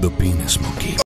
The Penis Monkey.